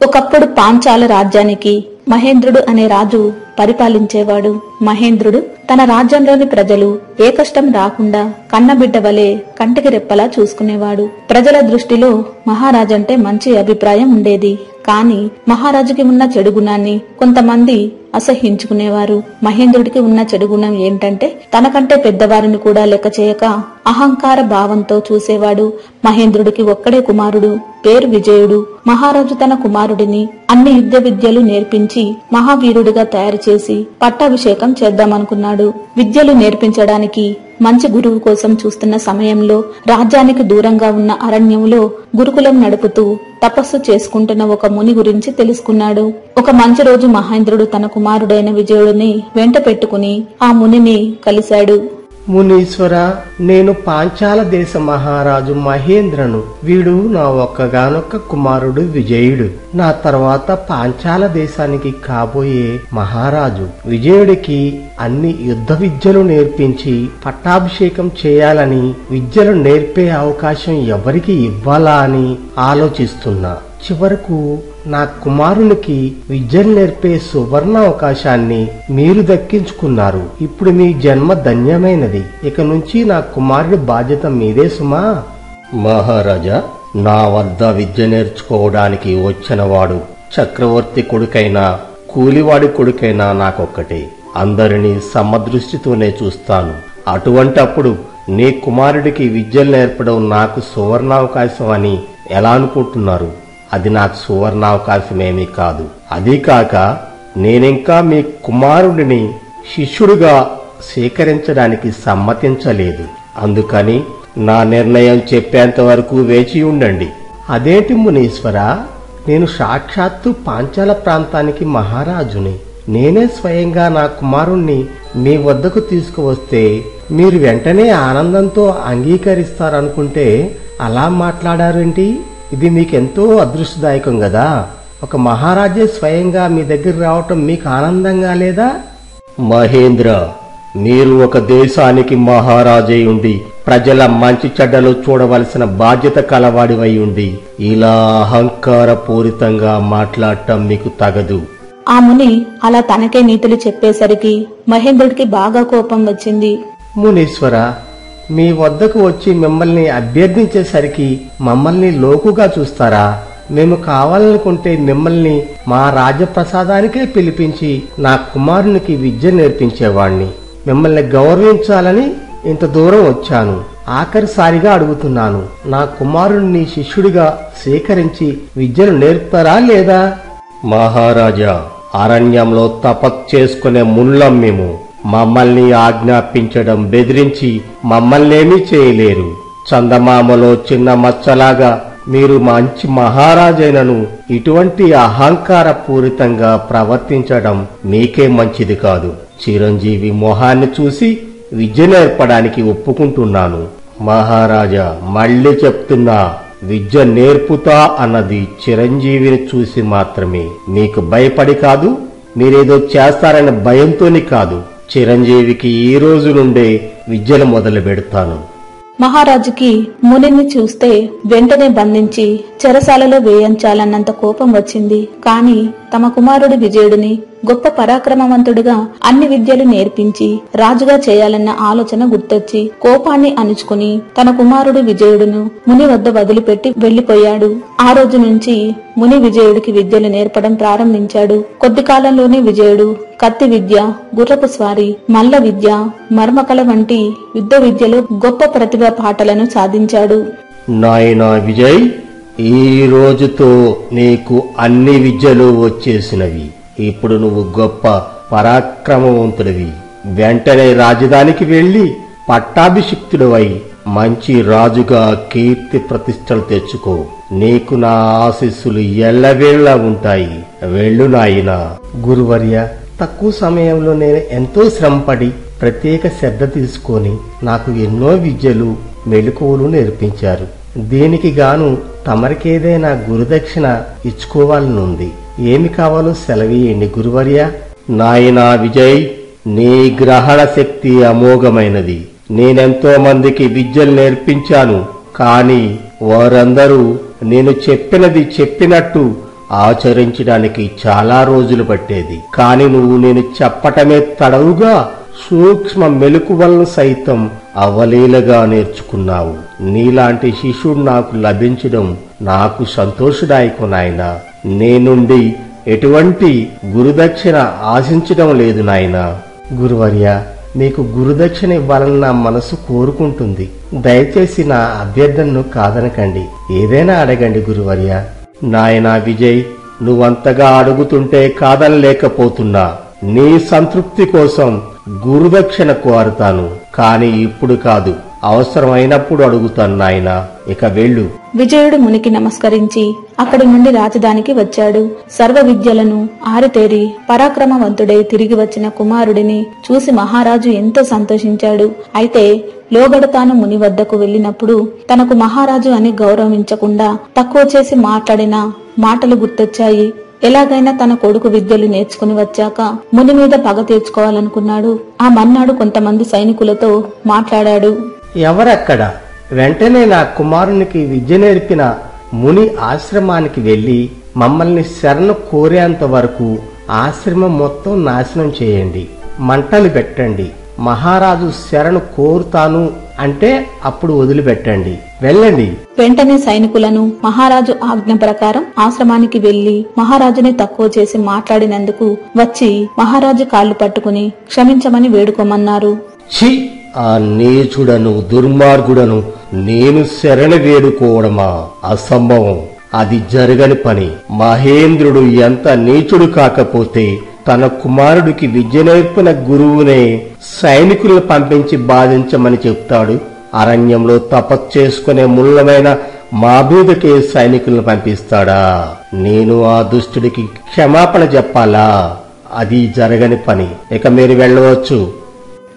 ఒకప్పుడు పాంచాల రాజ్యానికి మహేంద్రుడు అనే రాజు పరిపాలించేవాడు మహేంద్రుడు. తన రాజ్యంలోని ప్రజలు ఏ కష్టం రాకుండా కన్నబిడ్డ వలె కంటికి రెప్పలా చూసుకునేవాడు. ప్రజల దృష్టిలో మహారాజంటే మంచి అభిప్రాయం ఉండేది. కాని మహారాజుకి ఉన్న చెడు గుణాన్ని కొంతమంది అసహించుకునేవారు. మహేంద్రుడికి ఉన్న చెడు గుణం ఏంటంటే తనకంటే పెద్దవారిని కూడా లెక్క చేయక అహంకార భావంతో చూసేవాడు. మహేంద్రుడికి ఒక్కడే కుమారుడు పేరు విజయుడు. మహారాజు తన కుమారుడిని అన్ని యుద్ధ విద్యలు నేర్పించి మహావీరుడిగా తయారు చేసి పట్టాభిషేకం చేద్దామనుకున్నాడు. విద్యలు నేర్పించడానికి మంచి గురువు కోసం చూస్తున్న సమయంలో రాజ్యానికి దూరంగా ఉన్న అరణ్యంలో గురుకులం నడుపుతూ తపస్సు చేసుకుంటున్న ఒక ముని గురించి తెలుసుకున్నాడు. ఒక మంచి రోజు మహేంద్రుడు తన కుమారుడైన విజయుడిని వెంట పెట్టుకుని ఆ మునిని కలిశాడు. మునీశ్వర నేను పాంచాల దేశ మహారాజు మహేంద్రను. వీడు నా ఒక్కగానొక్క కుమారుడు విజయుడు. నా తర్వాత పాంచాల దేశానికి కాబోయే మహారాజు. విజయుడికి అన్ని యుద్ధ విద్యలు నేర్పించి పట్టాభిషేకం చేయాలని విద్యలు నేర్పే అవకాశం ఎవరికి ఇవ్వాలా అని ఆలోచిస్తున్నా. చివరకు నా కుమారునికి విద్యను నేర్పే సువర్ణ అవకాశాన్ని మీరు దక్కించుకున్నారు. ఇప్పుడు మీ జన్మ ధన్యమైనది. ఇక నుంచి నా కుమారుడి బాధ్యత మీదే సుమా. మహారాజా నా వద్ద విద్య నేర్చుకోవడానికి వచ్చినవాడు చక్రవర్తి కొడుకైనా కూలివాడి కొడుకైనా నాకొక్కటే. అందరినీ సమదృష్టితోనే చూస్తాను. అటువంటప్పుడు నీ కుమారుడికి విద్యలు నేర్పడం నాకు సువర్ణావకాశం అని ఎలా అనుకుంటున్నారు? అది నాకు సువర్ణావకాశమేమీ కాదు. అదీ కాక నేనింకా మీ కుమారుడిని శిష్యుడిగా స్వీకరించడానికి సమ్మతించలేదు. అందుకని నా నిర్ణయం చెప్పేంత వరకు వేచి ఉండండి. అదేటి మునీశ్వర నేను సాక్షాత్తు పాంచాల ప్రాంతానికి మహారాజుని. నేనే స్వయంగా నా కుమారుణ్ణి మీ వద్దకు తీసుకువస్తే మీరు వెంటనే ఆనందంతో అంగీకరిస్తారనుకుంటే అలా మాట్లాడారేంటి? ఇది మీకెంతో అదృష్టదాయకం కదా ఒక మహారాజే స్వయంగా మీ దగ్గర రావటం మీకు ఆనందంగా లేదా? మహేంద్ర మీరు ఒక దేశానికి మహారాజై ఉండి ప్రజల మంచి చెడ్డలు చూడవలసిన బాధ్యత కలవాడివై ఉండి ఇలా అహంకార పూరితంగా మాట్లాడటం మీకు తగదు. ఆ ముని అలా తనకే నీతులు చెప్పేసరికి మహేంద్రుడికి బాగా కోపం వచ్చింది. మునీశ్వర మీ వద్దకు వచ్చి మిమ్మల్ని అభ్యర్థించేసరికి మమ్మల్ని లోకుగా చూస్తారా? మేము కావాలనుకుంటే మిమ్మల్ని మా రాజప్రసాదానికే పిలిపించి నా కుమారునికి విద్య నేర్పించేవాణ్ణి. మిమ్మల్ని గౌరవించాలని ఇంత దూరం వచ్చాను. ఆఖరిసారిగా అడుగుతున్నాను నా కుమారుణ్ణి శిష్యుడిగా స్వీకరించి విద్యను నేర్పుతారా లేదా? మహారాజా అరణ్యంలో తపక్ చేసుకునే ముళ్ళం మేము. మమ్మల్ని ఆజ్ఞాపించడం బెదిరించి మమ్మల్నేమీ చేయలేరు. చందమామలో చిన్న మచ్చలాగా మీరు మంచి మహారాజైనను ఇటువంటి అహంకార పూరితంగా ప్రవర్తించడం మీకే మంచిది కాదు. చిరంజీవి మొహాన్ని చూసి విద్య నేర్పడానికి ఒప్పుకుంటున్నాను. మహారాజా మళ్ళీ చెప్తున్నా విద్య నేర్పుతా అన్నది చిరంజీవిని చూసి మాత్రమే. మీకు భయపడి కాదు మీరేదో చేస్తారనే భయంతోని కాదు. చిరంజీవికి ఈ రోజు నుండే విద్యలు మొదలు పెడతాను. మహారాజుకి మునిని చూస్తే వెంటనే బంధించి చెరసాలలో వేయించాలన్నంత కోపం వచ్చింది. కాని తమ కుమారుడు విజయుడిని గొప్ప పరాక్రమవంతుడిగా అన్ని విద్యలు నేర్పించి రాజుగా చేయాలన్న ఆలోచన గుర్తొచ్చి కోపాన్ని అణుచుకుని తన కుమారుడు విజయుడును ముని వద్ద వదిలిపెట్టి వెళ్ళిపోయాడు ఆ రోజు నుంచి ముని విజయుడికి విద్యలు నేర్పడం ప్రారంభించాడు. కొద్ది కాలంలోనే విజయుడు కత్తి విద్య గుర్రపు స్వారీ మల్ల విద్య మర్మకళ వంటి యుద్ధ విద్యలో గొప్ప ప్రతిభ పాటలను సాధించాడు. నాయనా విజయ్ ఈ రోజుతో నీకు అన్ని విద్యలు వచ్చేసినవి. ఇప్పుడు నువ్వు గొప్ప పరాక్రమవంతుడివి. వెంటనే రాజధానికి వెళ్ళి పట్టాభిషిక్తుడవై మంచి రాజుగా కీర్తి ప్రతిష్టలు తెచ్చుకో. నీకు నా ఆశీస్సులు ఎల్లవేళ్ళా ఉంటాయి. వెళ్ళు నాయనా. గురువర్య తక్కువ సమయంలో నేను ఎంతో శ్రమపడి ప్రత్యేక శ్రద్ధ తీసుకొని నాకు ఎన్నో విద్యలు మెలకువలు నేర్పించారు. దీనికి గాను తమరికేదైనా గురుదక్షిణ ఇచ్చుకోవాలనుంది. ఏమి కావాలో సెలవీయండి గురువర్య. నాయనా విజయ్ నీ గ్రహణ శక్తి అమోఘమైనది. నేనెంతో మందికి విద్యలు నేర్పించాను కాని వారందరూ నేను చెప్పినది చెప్పినట్టు ఆచరించడానికి చాలా రోజులు పట్టేది. కాని నువ్వు నేను చెప్పటమే తడవుగా సూక్ష్మ మెలకువలను సైతం అవలీలగా నేర్చుకున్నావు. నీలాంటి శిష్యుడు నాకు లభించడం నాకు సంతోషదాయకు నాయన. నేనుండి ఎటువంటి గురుదక్షిణ ఆశించడం లేదు నాయనా. గురువర్య మీకు గురుదక్షిణ ఇవ్వాలని నా మనసు కోరుకుంటుంది. దయచేసి నా అభ్యర్థనను కాదనకండి. ఏదైనా అడగండి గురువర్య. నాయనా విజయ్ నువ్వంతగా అడుగుతుంటే కాదనలేకపోతున్నా. నీ సంతృప్తి కోసం గురుదక్షిణ కోరుతాను కాని ఇప్పుడు కాదు. అవసరమైనప్పుడు అడుగుతాను నాయన. ఇక వెళ్ళు. విజయుడు మునికి నమస్కరించి అక్కడి నుండి రాజధానికి వచ్చాడు. సర్వ విద్యలను ఆరితేరి పరాక్రమవంతుడై తిరిగి వచ్చిన కుమారుడిని చూసి మహారాజు ఎంతో సంతోషించాడు. అయితే లోగడతాను ముని వద్దకు వెళ్ళినప్పుడు తనకు మహారాజు అని గౌరవించకుండా తక్కువ చేసి మాట్లాడిన మాటలు గుర్తొచ్చాయి. ఎలాగైనా తన కొడుకు విద్యలు నేర్చుకుని వచ్చాక ముని మీద పగ తీర్చుకోవాలనుకున్నాడు. ఆ మన్నాడు కొంతమంది సైనికులతో మాట్లాడాడు. ఎవరక్కడ? వెంటనే నా కుమారునికి విద్య నేర్పిన ముని ఆశ్రమానికి వెళ్ళి మమ్మల్ని శరణు కోరేంత వరకు ఆశ్రమం మొత్తం నాశనం చేయండి. మంటలు పెట్టండి. మహారాజు శరణు కోరుతాను అంటే అప్పుడు వదిలిపెట్టండి. వెళ్ళండి. వెంటనే సైనికులను మహారాజు ఆజ్ఞ ప్రకారం ఆశ్రమానికి వెళ్ళి మహారాజుని తక్కువ చేసి మాట్లాడినందుకు వచ్చి మహారాజు కాళ్ళు పట్టుకుని క్షమించమని వేడుకోమన్నారు. ఛీ ఆ నీచుడను దుర్మార్గుడను నేను శరణ వేడుకోవడమా? అసంభవం. అది జరగని పని. మహేంద్రుడు ఎంత నీచుడు కాకపోతే తన కుమారుడికి విద్య నేర్పిన గురువునే సైనికులను పంపించి బాధించమని చెప్తాడు. అరణ్యంలో తపస్సు చేసుకునే ముళ్ళమైన మా సైనికులను పంపిస్తాడా? నేను ఆ దుష్టుడికి క్షమాపణ చెప్పాలా? అది జరగని పని. ఇక మీరు వెళ్ళవచ్చు.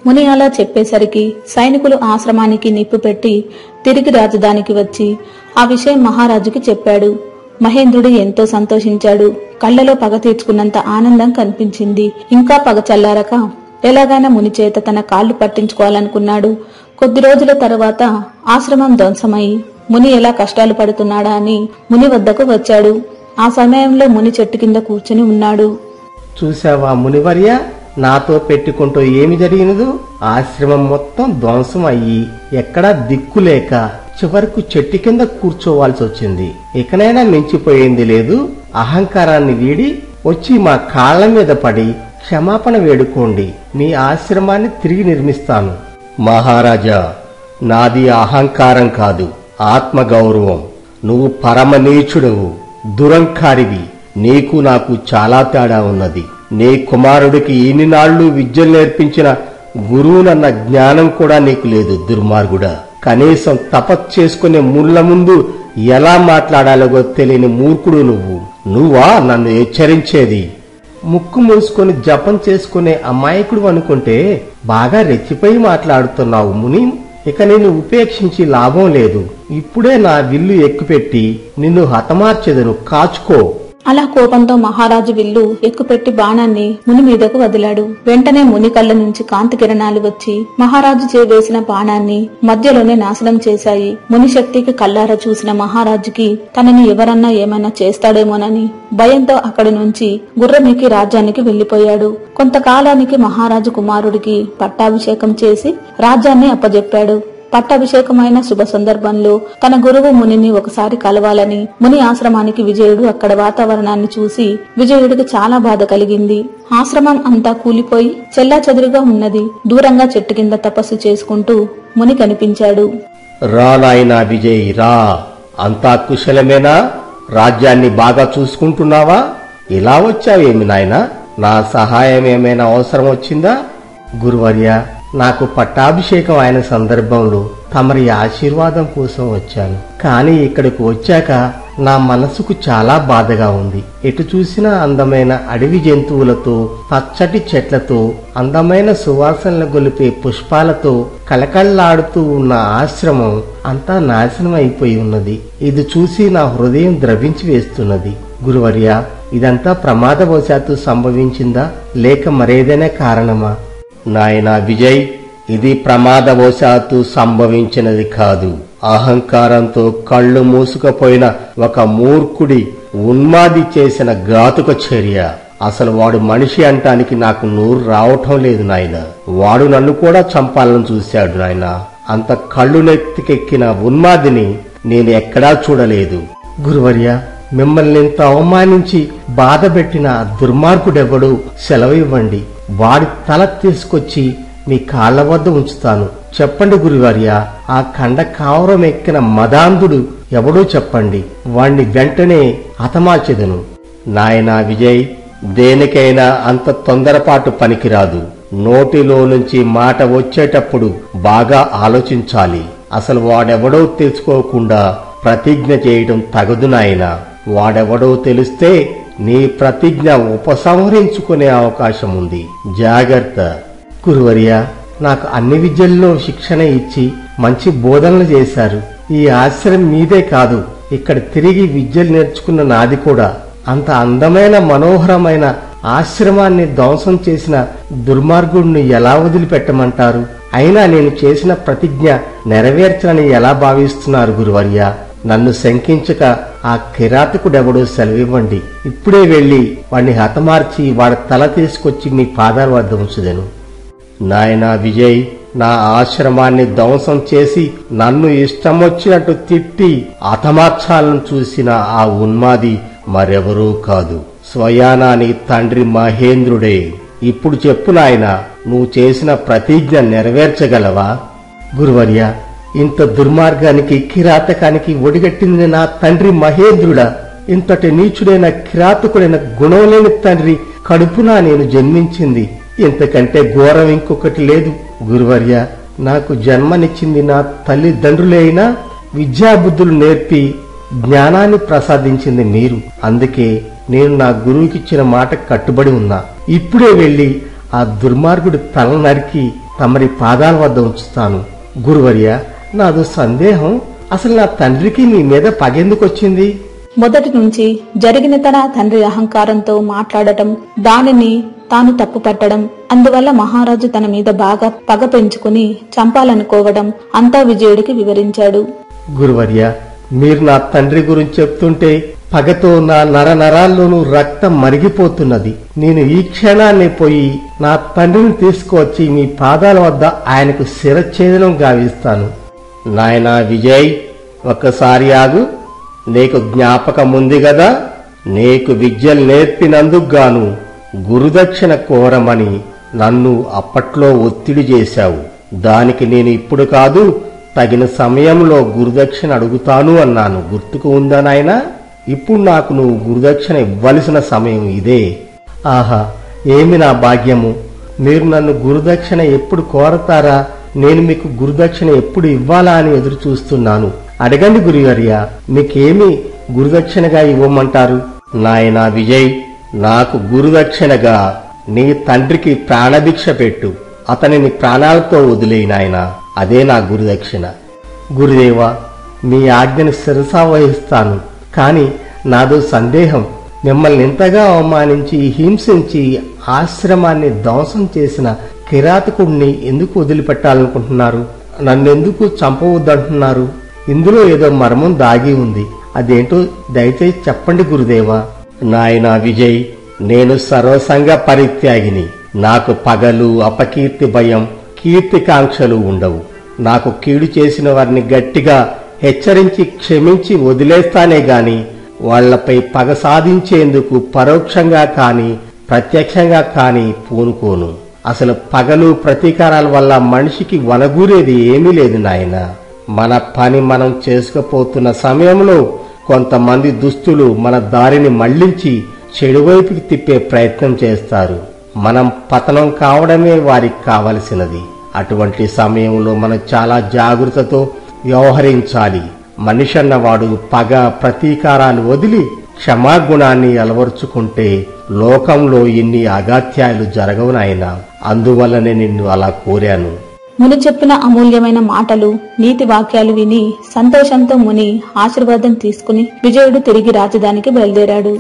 ముని అలా చెప్పేసరికి సైనికులు ఆశ్రమానికి నిప్పు పెట్టి తిరిగి రాజధానికి వచ్చి ఆ విషయం మహారాజుకి చెప్పాడు. మహేంద్రుడు ఎంతో సంతోషించాడు. కళ్ళలో పగ తీర్చుకున్నంత ఆనందం కనిపించింది. ఇంకా పగ చల్లారక ఎలాగైనా మునిచేత తన కాళ్ళు పట్టించుకోవాలనుకున్నాడు. కొద్ది రోజుల తరువాత ఆశ్రమం ధ్వంసమై ముని ఎలా కష్టాలు పడుతున్నాడా అని ముని వద్దకు వచ్చాడు. ఆ సమయంలో ముని చెట్టు కింద కూర్చుని ఉన్నాడు. చూసావా మునివర్య? నాతో పెట్టుకుంటూ ఏమి జరిగినదు? ఆశ్రమం మొత్తం ధ్వంసం అయ్యి ఎక్కడా దిక్కులేక చివరకు చెట్టు కింద కూర్చోవాల్సి వచ్చింది. ఇకనైనా మించిపోయింది లేదు. అహంకారాన్ని వీడి వచ్చి మా కాళ్ళ మీద పడి క్షమాపణ వేడుకోండి. మీ ఆశ్రమాన్ని తిరిగి నిర్మిస్తాను. మహారాజా నాది అహంకారం కాదు ఆత్మగౌరవం. నువ్వు పరమనీచుడవు దురంకారివి. నీకు నాకు చాలా తేడా ఉన్నది. నీ కుమారుడికి ఇన్ని నాళ్ళు విద్యలు నేర్పించిన గురువునన్న జ్ఞానం కూడా నీకు లేదు దుర్మార్గుడా. కనీసం తపస్సు చేసుకునే ముళ్ళ ముందు ఎలా మాట్లాడాలో తెలియని మూర్ఖుడు నువ్వు. నువ్వా నన్ను హెచ్చరించేది? ముక్కు మూసుకొని జపం చేసుకునే అమాయకుడు అనుకుంటే బాగా రెచ్చిపోయి మాట్లాడుతున్నావు ముని. ఇక నేను ఉపేక్షించి లాభం లేదు. ఇప్పుడే నా విల్లు ఎక్కుపెట్టి నిన్ను హతమార్చెదను. కాచుకో. అలా కోపంతో మహారాజు విల్లు ఎక్కుపెట్టి బాణాన్ని ముని మీదకు వదిలాడు. వెంటనే ముని కళ్ళ నుంచి కాంతి కిరణాలు వచ్చి మహారాజు చేవేసిన బాణాన్ని మధ్యలోనే నాశనం చేశాయి. ముని శక్తికి కల్లారా చూసిన మహారాజుకి తనని ఎవరన్నా ఏమైనా చేస్తాడేమోనని భయంతో అక్కడి నుంచి గుర్రమికి రాజ్యానికి వెళ్ళిపోయాడు కొంతకాలానికి మహారాజు కుమారుడికి పట్టాభిషేకం చేసి రాజ్యాన్ని అప్పజెప్పాడు. పట్టాభిషేకమైన శుభ సందర్భంలో తన గురువు మునిని ఒకసారి కలవాలని ముని ఆశ్రమానికి విజయుడు అక్కడ వాతావరణాన్ని చూసి విజయుడికి చాలా బాధ కలిగింది. ఆశ్రమం అంతా కూలిపోయి చెల్లా ఉన్నది. దూరంగా చెట్టు కింద తపస్సు చేసుకుంటూ ముని కనిపించాడు. రా నాయనా విజయ్ రా. అంతా కుశలమేనా? రాజ్యాన్ని బాగా చూసుకుంటున్నావా? ఇలా వచ్చావేమి నాయనా? నా సహాయం ఏమైనా అవసరం వచ్చిందా? గురువర్య నాకు పట్టాభిషేకం అయిన సందర్భంలో తమరి ఆశీర్వాదం కోసం వచ్చాను. కానీ ఇక్కడికి వచ్చాక నా మనసుకు చాలా బాధగా ఉంది. ఎటు చూసినా అందమైన అడవి జంతువులతో పచ్చటి చెట్లతో అందమైన సువాసనలు గొలిపే పుష్పాలతో కలకళ్ళాడుతూ ఉన్న ఆశ్రమం అంతా నాశనం అయిపోయి ఉన్నది. ఇది చూసి నా హృదయం ద్రవించి వేస్తున్నది. గురువర్య ఇదంతా ప్రమాదవశాత్తు సంభవించిందా? లేక మరేదైనా కారణమా? నాయనా విజయ్ ఇది ప్రమాదవశాత్తు సంభవించినది కాదు. అహంకారంతో కళ్ళు మూసుకుపోయిన ఒక మూర్ఖుడి ఉన్మాది చేసిన ఘాతుక చర్య. అసలు వాడు మనిషి అంటానికి నాకు నోరు రావటం లేదు నాయన. వాడు నన్ను కూడా చంపాలని చూశాడు నాయన. అంత కళ్ళు నెత్తికెక్కిన ఉన్మాదిని నేను ఎక్కడా చూడలేదు. గురువర్య మిమ్మల్ని ఇంత అవమానించి బాధ పెట్టిన ఆ ఇవ్వండి వాడి తల తీసుకొచ్చి మీ కాళ్ళ వద్ద ఉంచుతాను. చెప్పండి గురువార్య ఆ కండ కావరం ఎక్కిన మదాంధుడు ఎవడో చెప్పండి. వాణ్ణి వెంటనే హతమార్చెదను నాయనా విజయ్ దేనికైనా అంత తొందరపాటు పనికిరాదు. నోటిలో నుంచి మాట వచ్చేటప్పుడు బాగా ఆలోచించాలి. అసలు వాడెవడో తెలుసుకోకుండా ప్రతిజ్ఞ చేయడం తగదు నాయనా. వాడెవడో తెలిస్తే నీ ప్రతిజ్ఞ ఉపసంహరించుకునే అవకాశం ఉంది. జాగ్రత్త. గురువర్య నాకు అన్ని విద్యల్లో శిక్షణ ఇచ్చి మంచి బోధనలు చేశారు. ఈ ఆశ్రయం మీదే కాదు ఇక్కడ తిరిగి విద్యలు నేర్చుకున్న నాది కూడా. అంత అందమైన మనోహరమైన ఆశ్రమాన్ని ధ్వంసం చేసిన దుర్మార్గుడిని ఎలా వదిలిపెట్టమంటారు? అయినా నేను చేసిన ప్రతిజ్ఞ నెరవేర్చనని ఎలా భావిస్తున్నారు గురువర్య? నన్ను శంకించక ఆ కిరాతకుడెవడో సెలవివ్వండి. ఇప్పుడే వెళ్ళి వాణ్ణి హతమార్చి వాడి తల తీసుకొచ్చి నీ పాదాల వద్ద ఉంచుదెను. నాయనా విజయ్ నా ఆశ్రమాన్ని ధ్వంసం చేసి నన్ను ఇష్టమొచ్చినట్టు తిట్టి హతమార్చాలను చూసిన ఆ ఉన్మాది మరెవరూ కాదు. స్వయానా నీ తండ్రి మహేంద్రుడే. ఇప్పుడు చెప్పు నాయన నువ్వు చేసిన ప్రతిజ్ఞ నెరవేర్చగలవా? గురువర్య ఇంత దుర్మార్గానికి కిరాతకానికి ఒడిగట్టింది నా తండ్రి మహేంద్రుడా. ఇంతటి నీచుడైన కిరాతకుడైన గుణం లేని తండ్రి కడుపునా నేను జన్మించింది. ఇంతకంటే ఘోరం ఇంకొకటి లేదు గురువర్య. నాకు జన్మనిచ్చింది నా తల్లిదండ్రులే అయినా విద్యాబుద్ధులు నేర్పి జ్ఞానాన్ని ప్రసాదించింది మీరు. అందుకే నేను నా గురువుకిచ్చిన మాట కట్టుబడి ఉన్నా. ఇప్పుడే వెళ్ళి ఆ దుర్మార్గుడి తల నరికి తమరి పాదాల వద్ద ఉంచుతాను. గురువర్య నాదో సందేహం. అసలు నా తండ్రికి మీ మీద పగెందుకొచ్చింది మొదటి నుంచి జరిగిన తన తండ్రి అహంకారంతో మాట్లాడటం దానిని తాను తప్పు పట్టడం అందువల్ల మహారాజు తన మీద బాగా పగ పెంచుకుని చంపాలనుకోవడం అంతా విజయుడికి వివరించాడు. గురువర్య మీరు నా తండ్రి గురించి చెప్తుంటే పగతో నా నర నరాల్లోనూ రక్తం మరిగిపోతున్నది. నేను ఈ క్షణాన్ని పోయి నా తండ్రిని తీసుకువచ్చి మీ పాదాల వద్ద ఆయనకు శిరఛేదనం గావిస్తాను. నాయనా విజయ్ ఒక్కసారి ఆగు. నీకు జ్ఞాపకం ఉంది గదా? నీకు విద్యలు నేర్పినందుకు గాను గురుదక్షిణ కోరమని నన్ను అప్పట్లో ఒత్తిడి చేశావు. దానికి నేను ఇప్పుడు కాదు తగిన సమయంలో గురుదక్షిణ అడుగుతాను అన్నాను. గుర్తుకు ఉందా నాయనా? ఇప్పుడు నాకు నువ్వు గురుదక్షిణ ఇవ్వలసిన సమయం ఇదే. ఆహా ఏమి నా భాగ్యము? మీరు నన్ను గురుదక్షిణ ఎప్పుడు కోరతారా? నేను మీకు గురుదక్షిణ ఎప్పుడు ఇవ్వాలా అని ఎదురు చూస్తున్నాను. అడగండి గురువర్య మీకేమి గురుదక్షిణగా ఇవ్వమంటారు? నాయనా విజయ్ నాకు గురుదక్షిణగా నీ తండ్రికి ప్రాణభిక్ష పెట్టు. అతనిని ప్రాణాలతో వదిలేయి నాయన అదే నా గురుదక్షిణ. గురుదేవా మీ ఆజ్ఞను శిరసా వహిస్తాను కాని నాదో సందేహం. మిమ్మల్ని ఇంతగా అవమానించి హింసించి ఆశ్రమాన్ని ధ్వంసం చేసిన కిరాతకుడిని ఎందుకు వదిలిపెట్టాలనుకుంటున్నారు? నన్నెందుకు చంపవద్దంటున్నారు? ఇందులో ఏదో మర్మం దాగి ఉంది. అదేంటో దయచేసి చెప్పండి గురుదేవా. నాయన విజయ్ నేను సర్వసంగ పరిత్యాగిని. నాకు పగలు అపకీర్తి భయం కీర్తికాంక్షలు ఉండవు. నాకు కీడు చేసిన వారిని గట్టిగా హెచ్చరించి క్షమించి వదిలేస్తానే గాని వాళ్ళపై పగ సాధించేందుకు పరోక్షంగా కాని ప్రత్యక్షంగా కాని పూనుకోను. అసలు పగలు ప్రతీకారాల వల్ల మనిషికి వనగూరేది ఏమీ లేదు నాయన. మన పని మనం చేసుకుపోతున్న సమయంలో కొంతమంది దుస్తులు మన దారిని మళ్ళించి చెడువైపుకి తిప్పే ప్రయత్నం చేస్తారు. మనం పతనం కావడమే వారికి కావలసినది. అటువంటి సమయంలో మనం చాలా జాగ్రత్తతో వ్యవహరించాలి. మనిషి అన్నవాడు పగ ప్రతీకారాలు వదిలి క్షమాగుణాన్ని అలవరుచుకుంటే లోకంలో ఇన్ని అగాత్యాలు జరగవునాయలా అందువల్లనే నిన్ను అలా కోరాను. ముని చెప్పిన అమూల్యమైన మాటలు నీతి వాక్యాలు విని సంతోషంతో ముని ఆశీర్వాదం తీసుకుని విజయుడు తిరిగి రాజధానికి బయలుదేరాడు.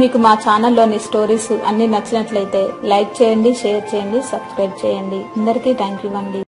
మీకు మా ఛానల్లోని స్టోరీస్ అన్ని నచ్చినట్లయితే లైక్ చేయండి షేర్ చేయండి సబ్స్క్రైబ్ చేయండి. అందరికీ థ్యాంక్ యూ అండి.